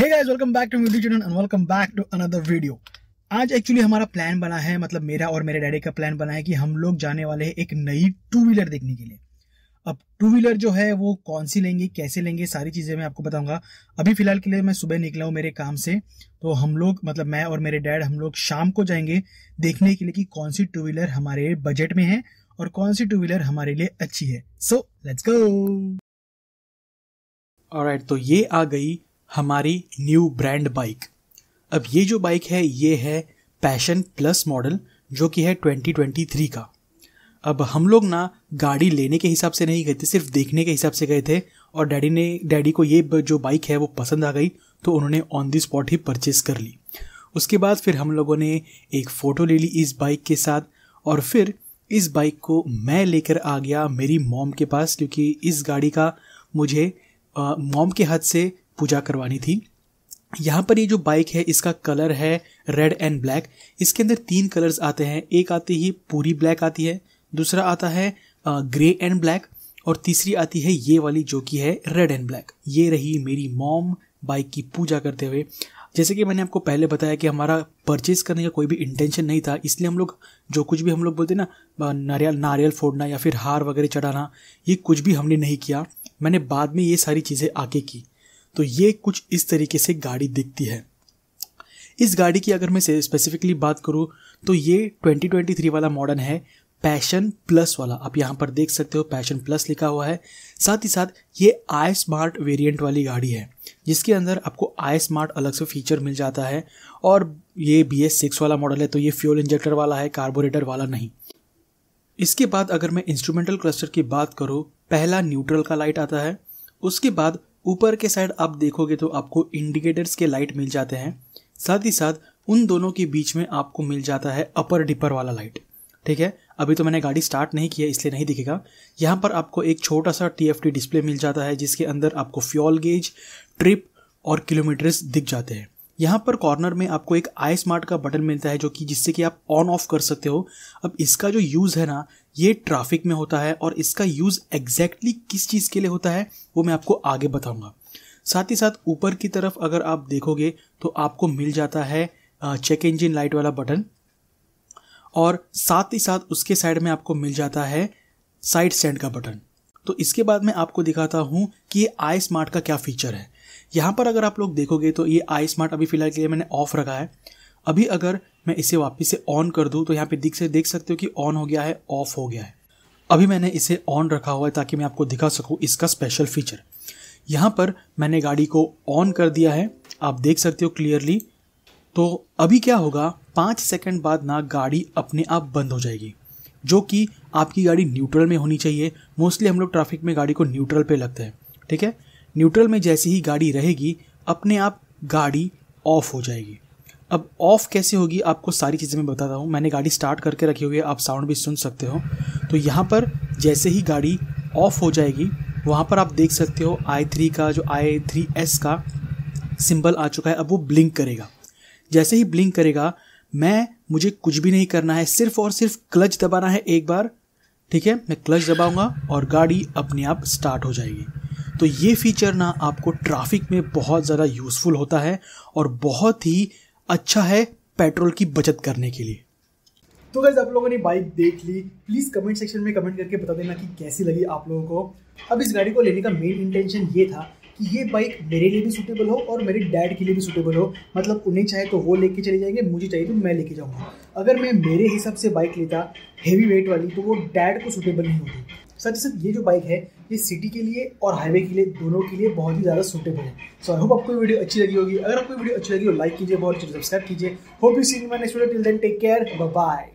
Hey guys welcome back to YouTube channel and welcome back to another video आज actually हमारा plan बना है मतलब मेरा और मेरे डैडी का प्लान बना है कि हम लोग जाने वाले हैं एक नई टू व्हीलर देखने के लिए। अब टू व्हीलर जो है, वो कौन सी लेंगे, कैसे लेंगे, सारी चीज़ें मैं आपको बताऊँगा। अभी फ़िलहाल के लिए मैं सुबह निकला हूँ मेरे काम से तो हम लोग मतलब मैं और मेरे डैड हम लोग शाम को जाएँगे देखने के लिए कि कौन सी टू व्हीलर हमारे बजट में है और कौन सी टू व्हीलर हमारे लिए अच्छी है। सो लेट्स गो ऑलराइट तो ये आ गई हमारी न्यू ब्रांड बाइक। अब ये जो बाइक है, ये है पैशन प्लस मॉडल, जो कि है 2023 का। अब हम लोग ना गाड़ी लेने के हिसाब से नहीं गए थे, सिर्फ़ देखने के हिसाब से गए थे, और डैडी ने, डैडी को ये जो बाइक है वो पसंद आ गई तो उन्होंने ऑन दी स्पॉट ही परचेज कर ली। उसके बाद फिर हम लोगों ने एक फ़ोटो ले ली इस बाइक के साथ, और फिर इस बाइक को मैं लेकर आ गया मेरी मॉम के पास, क्योंकि इस गाड़ी का मुझे मॉम के हाथ से पूजा करवानी थी। यहाँ पर ये जो बाइक है, इसका कलर है रेड एंड ब्लैक इसके अंदर तीन कलर्स आते हैं। एक आती ही पूरी ब्लैक आती है, दूसरा आता है ग्रे एंड ब्लैक और तीसरी आती है ये वाली जो कि है रेड एंड ब्लैक ये रही मेरी मॉम बाइक की पूजा करते हुए। जैसे कि मैंने आपको पहले बताया कि हमारा परचेज करने का कोई भी इंटेंशन नहीं था, इसलिए हम लोग जो कुछ भी हम लोग बोलते ना नारियल नारियल फोड़ना या फिर हार वगैरह चढ़ाना, ये कुछ भी हमने नहीं किया। मैंने बाद में ये सारी चीज़ें आगे की। तो ये कुछ इस तरीके से गाड़ी दिखती है। इस गाड़ी की अगर मैं स्पेसिफिकली बात करूँ तो ये 2023 वाला मॉडल है पैशन प्लस वाला। आप यहाँ पर देख सकते हो पैशन प्लस लिखा हुआ है। साथ ही साथ ये आई स्मार्ट वेरिएंट वाली गाड़ी है, जिसके अंदर आपको आई स्मार्ट अलग से फीचर मिल जाता है, और ये बी एस सिक्स वाला मॉडल है तो ये फ्यूल इंजेक्टर वाला है कार्बोरेटर वाला नहीं। इसके बाद अगर मैं इंस्ट्रूमेंटल क्लस्टर की बात करूँ, पहला न्यूट्रल का लाइट आता है, उसके बाद ऊपर के साइड आप देखोगे तो आपको इंडिकेटर्स के लाइट मिल जाते हैं। साथ ही साथ उन दोनों के बीच में आपको मिल जाता है अपर डिपर वाला लाइट ठीक है? अभी तो मैंने गाड़ी स्टार्ट नहीं किया, इसलिए नहीं दिखेगा। यहाँ पर आपको एक छोटा सा टीएफटी डिस्प्ले मिल जाता है, जिसके अंदर आपको फ्यूल गेज ट्रिप और किलोमीटर्स दिख जाते हैं। यहाँ पर कॉर्नर में आपको एक आई स्मार्ट का बटन मिलता है जो कि जिससे कि आप ऑन ऑफ़ कर सकते हो। अब इसका जो यूज़ है ना, ये ट्रैफ़िक में होता है और इसका यूज़ एग्जैक्टली किस चीज़ के लिए होता है, वो मैं आपको आगे बताऊँगा। साथ ही साथ ऊपर की तरफ़ अगर आप देखोगे तो आपको मिल जाता है चेक इंजिन लाइट वाला बटन और साथ ही साथ उसके साइड में आपको मिल जाता है साइड स्टैंड का बटन तो इसके बाद मैं आपको दिखाता हूँ कि ये आई स्मार्ट का क्या फीचर है। यहाँ पर अगर आप लोग देखोगे तो ये आई स्मार्ट अभी फ़िलहाल के लिए मैंने ऑफ़ रखा है। अभी अगर मैं इसे वापस से ऑन कर दूँ तो यहाँ पे दिख से, देख सकते हो कि ऑन हो गया है ऑफ़ हो गया है। अभी मैंने इसे ऑन रखा हुआ है ताकि मैं आपको दिखा सकूँ इसका स्पेशल फीचर यहाँ पर मैंने गाड़ी को ऑन कर दिया है, आप देख सकते हो क्लियरली तो अभी क्या होगा, पाँच सेकंड बाद ना गाड़ी अपने आप बंद हो जाएगी, जो कि आपकी गाड़ी न्यूट्रल में होनी चाहिए। मोस्टली हम लोग ट्रैफ़िक में गाड़ी को न्यूट्रल पे लगते हैं, ठीक है? न्यूट्रल में जैसे ही गाड़ी रहेगी, अपने आप गाड़ी ऑफ़ हो जाएगी। अब ऑफ़ कैसे होगी, आपको सारी चीज़ें मैं बताता हूँ। मैंने गाड़ी स्टार्ट करके रखी हुई है, आप साउंड भी सुन सकते हो। तो यहाँ पर जैसे ही गाड़ी ऑफ़ हो जाएगी, वहाँ पर आप देख सकते हो आई थ्री का, जो आई थ्री एस का सिंबल आ चुका है, अब वो ब्लिंक करेगा। जैसे ही ब्लिंक करेगा, मैं, मुझे कुछ भी नहीं करना है, सिर्फ़ और सिर्फ़ क्लच दबाना है एक बार, ठीक है? मैं क्लच दबाऊँगा और गाड़ी अपने आप स्टार्ट हो जाएगी। तो ये फीचर ना आपको ट्रैफ़िक में बहुत ज़्यादा यूज़फुल होता है और बहुत ही अच्छा है पेट्रोल की बचत करने के लिए। तो गैस आप लोगों ने बाइक देख ली। प्लीज़ कमेंट सेक्शन में कमेंट करके बता देना कि कैसी लगी आप लोगों को। अब इस गाड़ी को लेने का मेन इंटेंशन ये था कि ये बाइक मेरे लिए भी सूटेबल हो और मेरे डैड के लिए भी सूटेबल हो। मतलब उन्हें चाहे तो वो लेके चले जाएँगे, मुझे चाहिए तो मैं लेके जाऊँगा। अगर मैं मेरे हिसाब से बाइक लेता हेवी वेट वाली तो वो डैड को सूटेबल नहीं होती। सर सर, ये जो बाइक है, ये सिटी के लिए और हाईवे के लिए, दोनों के लिए बहुत ही ज़्यादा सूटेबल है। सो आई होप आपको वीडियो अच्छी लगी होगी। अगर आपको वीडियो अच्छी लगी हो लाइक कीजिए, बहुत सब्सक्राइब कीजिए। Hope you see my next video till then take care bye